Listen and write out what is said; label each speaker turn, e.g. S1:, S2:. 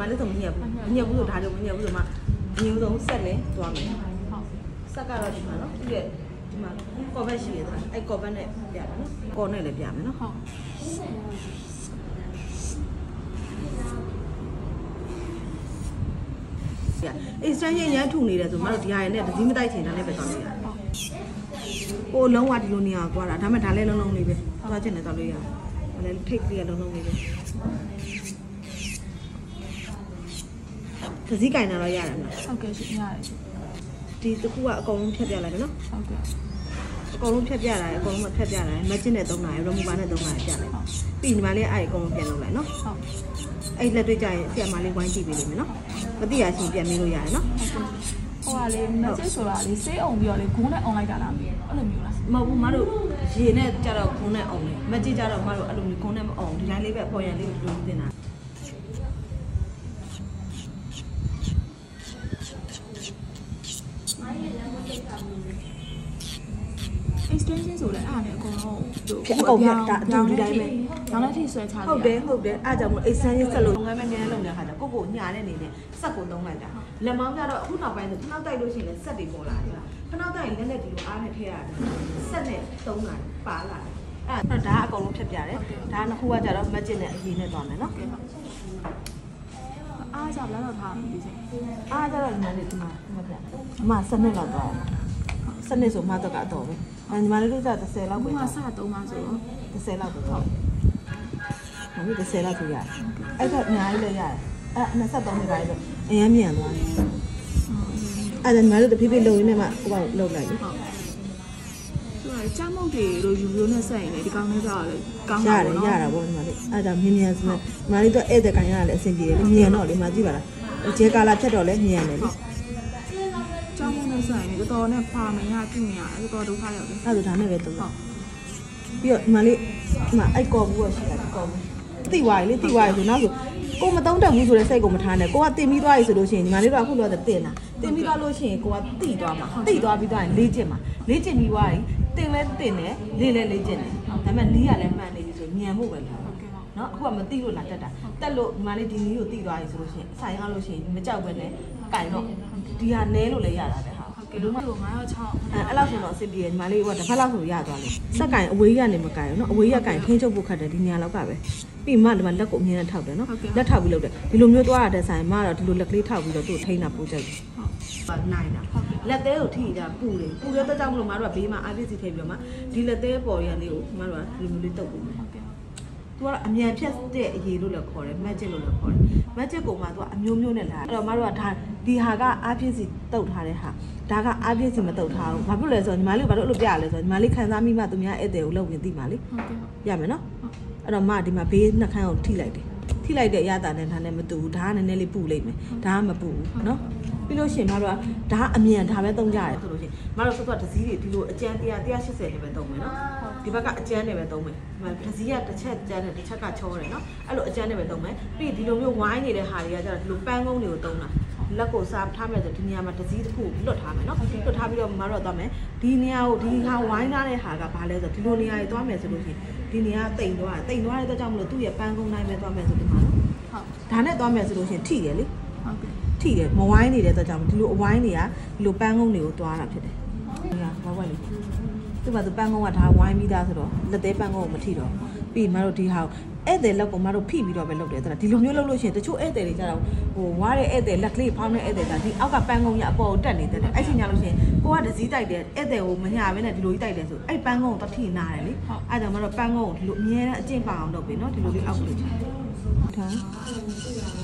S1: မလေးဆိုမညက်ဘူးမညက်ဘူးဆိုဒါကြောင့်မညက်ဘူးဆိုမှအမျိုးဆုံးဆက်လဲသွားမယ်
S2: ဟုတ်
S1: ဆက်ကတော့ဒီမှာနော်သူ့ရဲ့ဒီမှာကော်ဘက်ရှိရတယ်အဲ့ကော်ဘက်နဲ့ပြမယ်နော်ကော်နဲ့လည်းပြမယ်နော်
S2: ဟုတ်
S1: ပြ extension ရမ်းထူနေတယ်ဆိုမတို့ဒီဟာရနဲ့ဒစီမတိုက်ချင်တာလည်းပဲသွားလို့ရတယ်ကိုလုံးဝဒီလိုနေရာသွားတာဒါမှဒါလည်းလုံးလုံးလေးပဲသွားချင်တယ်သွားလို့ရတယ်ဒါလည်းထိတ်ကြီးကလုံးလုံးလေးပဲ ဒစီကင်တာတော့ရတယ်မလား
S2: ဟုတ်ကဲ့ရှင်ရတယ်ရှင်
S1: ဒီတစ်ခုကအကုန်လုံးဖြတ်ပြလိုက်မယ်နော်
S2: ဟုတ်ကဲ့
S1: အကုန်လုံးဖြတ်ပြတာရယ်အကုန်လုံးဖြတ်ပြတာရယ်မကျင့်နဲ့သုံးတာရယ် remover နဲ့သုံးတာရယ်ပြလိုက်ပြီးဒီမှာလေးအဲ့အကုန်လုံးပြန်လုပ်လိုက်နော်
S2: ဟုတ်
S1: အဲ့လက်တွေ့ကြရင်ဆရာမလေးဝိုင်းကြည့်ပေးလိမ့်မယ်နော်မသိရရှင်ပြန်မေးလို့ရတယ်နော်
S2: ဟိုကလေမချစ်ဆိုတာလေစေးအောင်ပြီးတော့လေဂုံးနဲ့အွန်လိုက်တာလားအဲ့လိုမျိုးလား
S1: မဟုတ်ဘူးမတို့ရေနဲ့ကြတော့ခုံးနဲ့အောင်လေမကြည့်ကြတော့မတို့အဲ့လိုမျိုးခုံးနဲ့မအောင်ဒီတိုင်းလေးပဲပေါ်ရန်လေးလိုတ င်တာ
S2: extension ဆိုလဲအဲ့ဒါနဲ့အကုန်လုံးသူ
S1: အကုန်ပြတာအတူဒီတိုင်းပဲ
S2: နောက်တစ်ထိဆွဲချတယ်
S1: ဟုတ်တယ်ဟုတ်တယ်အားကြောင့်မို့အိတ်ဆန်းရေးဆက်လို့ငန်းမနေလုံးတဲ့ခါကျကိုကိုညာတဲ့နေနဲ့ဆက်ကိုသုံးလိုက်တာလက်မောင်းကြတော့အခုနောက်ပိုင်းဆိုခနောက်တိုက်လို့ရှိရင်ဆက်တွေပေါ်လာတယ်ခနောက်တိုက်ရင်လက်နဲ့ဒီလိုအားနဲ့ထည့်ရတယ်ဆက်နဲ့သုံးလာပါလာတယ်အဲ့ဒါဒါကအကုန်လုံးဖြတ်ပြတယ်ဒါနှစ်ခုကကြတော့မကျင်နဲ့အရင်နဲ့သွားမယ်နော်
S2: ကဲဟုတ်အားကြဘယ်တော့ထားပြီရှင်
S1: အားကြတော့ညီမလေးဒီမှာဒီမှာပြအမစနစ်လောက်သွားတယ်စနစ်ဆိုမှတော့ကတော့ပဲ အဲညီမလေးတို့က30လောက်
S2: အခု
S1: ပဲ
S2: မှ
S1: ထား
S2: စတော့မှဆိုတော့
S1: 30လောက်ပဲထား။ဟုတ်ပြီ30လောက်ဆိုရတယ်။အဲ့တော့အများကြီးလည်းရတယ်။အဲ့23နှစ်တိုင်းတော့အရင်မြန်သွားတယ်။အဲ့ဒါညီမတို့တဖြည်းဖြည်းလုံရင်းနဲ့မှဟိုကလုံလိုက်လေ
S2: ဟုတ်သူကကြားမုတ်တွေလိုယူရိုးနဲ့ဆက်ရင်လေဒီကောင်းလေးကြောက်လေကောင်း။
S1: ရ
S2: တာ
S1: တယ်
S2: ပေါ့
S1: ရ
S2: နော်
S1: တာပေါ့ညီမလေး။အဲ့ဒါမြင်မြန်စမ်းညီမလေးတော့ဧည့်သည်ခိုင်းရတယ်လည်းအဆင်ပြေတယ်လေမြန်တော့လေမကြည့်ပါလား။ကျဲကာလာဖြတ်တော့လည်းမြန်တယ်လေ။
S2: ကျောင်းမနဲ့ ဆိုင်နေတော်တော်နဲ့ပါမရပြုမရအဲ့တော်ဒုက္ခရောက်တယ်
S1: အဲ့ဒါဒါနဲ့ပဲသုံး
S2: ဟု
S1: တော့
S2: တ်
S1: ပြီးတော့ညီမလေးဒီမှာအဲ့ကော်ဘူးကရှိတာဒီကော်ဘူးတိသွားပြီလေတိသွားပြီဆိုနောက်ဆိုကိုမတုံးတက်ဘူးဆိုတဲ့စိတ်ကိုမထားနဲ့ကိုကတင်ပြီးသွားပြီဆိုလို့ရှိရင်ညီမလေးတို့ကအခုလောဆယ်တင်တာတင်ပြီးသွားလို့ရှိရင်ကိုကတိသွားမှာတိသွားပြီးသွားရင်လေးကျင်မှာလေးကျင်ပြီးသွားရင်တင်လဲတင်တယ်လေးလဲလေးကျင်တယ်ဒါပေမဲ့နီးရလဲမှန်နေပြီဆိုညံဖို့ပဲလား
S2: ဟုတ်ကဲ့ဟုတ်
S1: နော်အခုကမတိလို့လာတက်တာတက်လို့ညီမလေးဒီနီးကိုတိသွားပြီဆိုလို့ရှိရင်ဆိုင်ရလို့ရှိရင်မကြောက်ပဲနဲ့ကင်တော့ဒီဟာနဲလို့လည်းရတာပဲ ဟာ
S2: ဟုတ်ကဲ့လို့906
S1: အဲအဲ့လောက်ဆိုတော့အဆင်ပြေတယ်ညီမလေးကတစ်ဖက်လောက်ဆိုရသွားတယ်စက်ကင်အဝေးကနေမကင်ဘူးနော်အဝေးရကင်ခင်းချုပ်ဖို့ခတ်တယ်ဒီနေရာလောက်ကပဲပြီးမှဒီမှာလက်ကိုအမြင်နဲ့ထောက်တယ်နော်လက်ထောက်ပြီးလုပ်တယ်ဒီလိုမျိုးသွားရတဲ့ဆိုင်မှာတော့ဒီလိုလက်ကလေးထောက်ပြီးတော့သူ့ထိန်းတာပို့ချက်တယ်
S2: ဟုတ်
S1: ပါနိုင်တာလက်သေးကိုထိတာပူတယ်ပူရတဲ့ကြောင့်မလို့မတို့ကဘေးမှာအာပစ္စည်းထည့်ပြီးတော့မှဒီလက်သေးပေါ်ရလေးကိုမတို့ကဒီလိုမျိုးလေးတုပ်ပြီး
S2: ဟုတ်ကဲ့
S1: သူကတော့အမြန်ဖြတ်တဲ့အရေးလို့လည်းခေါ်တယ် magic လို့လည်းခေါ်တယ် magic ကိုမှသူကအမျိုးမျိုးနဲ့လာတယ်အဲ့တော့မတို့ကဒါဒီဟာကအားပြည့်စီတုတ်ထားတဲ့ဟာဒါကအားပြည့်စီမတုတ်ထားဘူးဘာဖြစ်လဲဆိုတော့ညီမလေးကဘာလို့အဲ့လိုပြရလဲဆိုတော့ညီမလေးခံစားမိမှသူများဧည့်သည်ကိုလုပ်ရင်သိပါလေ
S2: ဟုတ်ကဲ့
S1: ရမယ်နော်အဲ့တော့မဒီမှာဘေးနှက်ခမ်းကိုထိလိုက်တယ်ထိလိုက်တဲ့အရသာနဲ့ဒါနဲ့မတူဘူးဒါကနည်းနည်းလေးပူလိုက်မယ်ဒါကမပူဘူးနော်ပြီးလို့ရှိရင်မတို့ကဒါကအမြန်ဒါပဲတုံးကြရတယ်ဆိုလို့ရှိရင်မတို့စောစောဒစည်းတွေဒီလိုအကျန်း100 180နဲ့ပဲတုံးမယ်နော် ဒီဘက်ကအကျန်းနဲ့ပဲသုံးမယ်ဒီမှာဒစီကတစ်ချက်ကျန်းတယ်တစ်ချက်ကချောတယ်နော်အဲ့လိုအကျန်းနဲ့ပဲသုံးမယ်ပြီးဒီလိုမျိုးဝိုင်းနေတဲ့ဟာတွေကကျတော့ဒီလိုပန်းကုန်းတွေကိုသုံးတာလက်ကိုစားထားမယ်ဆိုဒီနေရာမှာဒစီတစ်ခုလွတ်ထားမယ်နော်လွတ်ထားပြီးတော့မတော့သွားမယ်ဒီနေရာကိုဒီဟာဝိုင်းထားတဲ့ဟာကဘာလဲဆိုတော့ဒီလိုနေရာတွေသွားမယ်ဆိုလို့ရှိရင်ဒီနေရာတိမ်သွားတယ်တိမ်သွားတဲ့အတွက်ကြောင့်မလို့သူ့ရဲ့ပန်းကုန်းတိုင်းပဲသွားမယ်ဆိုဒီမှာနော်
S2: ဟုတ်
S1: ဒါနဲ့သွားမယ်ဆိုလို့ရှိရင်ထိတယ်လေ
S2: ဟုတ်ကဲ့
S1: ထိတယ်မဝိုင်းနေတဲ့အတွက်ကြောင့်ဒီလိုအဝိုင်းတွေကဒီလိုပန်းကုန်းတွေကိုသွားတာဖြစ်တယ်ဒီဟာဘာဝက်လေ သူကသူပန်းကုန်းကဒါဝိုင်းပြီးသားဆိုတော့လက်သေးပန်းကုန်းကိုမထိတော့ပြီးမတို့ဒီဟာဧည့်သည်လက်ကိုမတို့ဖိပြီးတော့ပဲလုပ်တယ်တဲ့ဒီလိုမျိုးလုပ်လို့ရှိရင်တချို့ဧည့်သည်တွေကြတော့ဟိုဝါးတဲ့ဧည့်သည်လက်ကလေးဖောင်းတဲ့ဧည့်သည်ကဒီအောက်ကပန်းကုန်းရအပေါ်ကိုတက်နေတယ်အဲ့ချိန်ညလို့ရှိရင်ကိုကဒစည်းတိုက်တယ်ဧည့်သည်ကိုမညာဘဲနဲ့ဒီလိုကြီးတိုက်တယ်ဆိုအဲ့ပန်းကုန်းကိုတထိနာတယ်လေအဲ့ဒါမှတော့ပန်းကုန်းကိုဒီလိုအမြဲတမ်းအကျင့်ပါအောင်လုပ်ပြီနော်ဒီလိုလေးအောက်ကိုထား